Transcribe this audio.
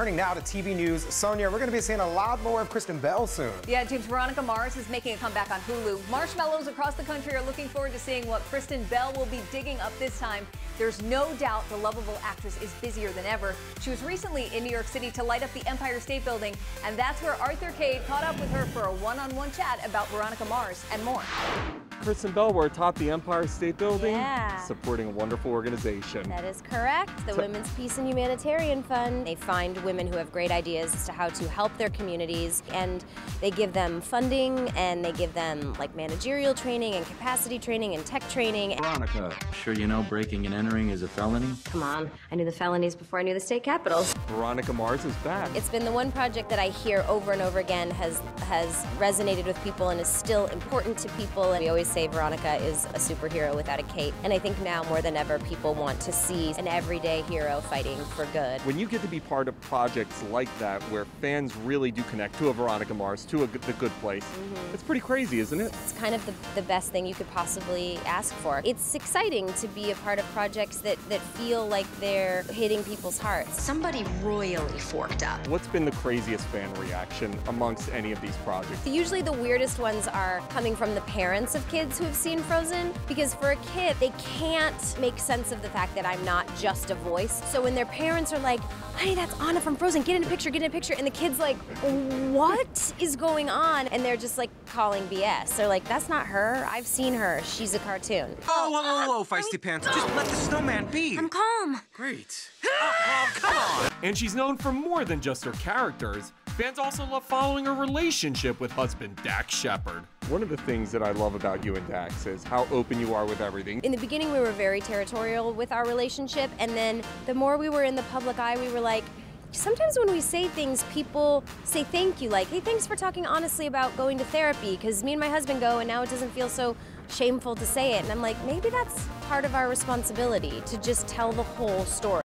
Turning now to TV news, Sonia, we're going to be seeing a lot more of Kristen Bell soon. Yeah, James, Veronica Mars is making a comeback on Hulu. Marshmallows across the country are looking forward to seeing what Kristen Bell will be digging up this time. There's no doubt the lovable actress is busier than ever. She was recently in New York City to light up the Empire State Building, and that's where Arthur Kade caught up with her for a one-on-one chat about Veronica Mars and more. Kristen Bell, we're atop the Empire State Building, Yeah. supporting a wonderful organization. That is correct. The So- Women's Peace and Humanitarian Fund. They find women who have great ideas as to how to help their communities, and they give them funding and they give them like managerial training and capacity training and tech training. Veronica, sure you know breaking and entering is a felony? Come on, I knew the felonies before I knew the state capitals. Veronica Mars is back. It's been the one project that I hear over and over again has has resonated with people and is still important to people. And we always say Veronica is a superhero without a cape. And I think now more than ever, people want to see an everyday hero fighting for good. when you get to be part of projects like that, where fans really do connect to a Veronica Mars, to a, g- the good place, Mm-hmm. it's pretty crazy, isn't it? It's kind of the, the best thing you could possibly ask for. It's exciting to be a part of projects that, that feel like they're hitting people's hearts. Somebody royally forked up. What's been the craziest fan reaction amongst any of these projects? Usually the weirdest ones are coming from the parents of kids who have seen Frozen because for a kid, they can't make sense of the fact that I'm not just a voice. So when their parents are like, honey, that's Anna from Frozen, get in a picture, get in a picture, and the kid's like, what is going on? And they're just like calling BS. They're like, that's not her. I've seen her. She's a cartoon. Oh, whoa, whoa, whoa, feisty pants. Just let the snowman be. I'm calm. Great. Oh, oh, come on. And she's known for more than just her characters. Fans also love following her relationship with husband Dax Shepard. One of the things that I love about you and Dax is how open you are with everything. In the beginning, we were very territorial with our relationship, and then the more we were in the public eye, we were like, sometimes when we say things, people say thank you, like, hey, thanks for talking honestly about going to therapy, because me and my husband go, and now it doesn't feel so shameful to say it. And I'm like, maybe that's part of our responsibility to just tell the whole story.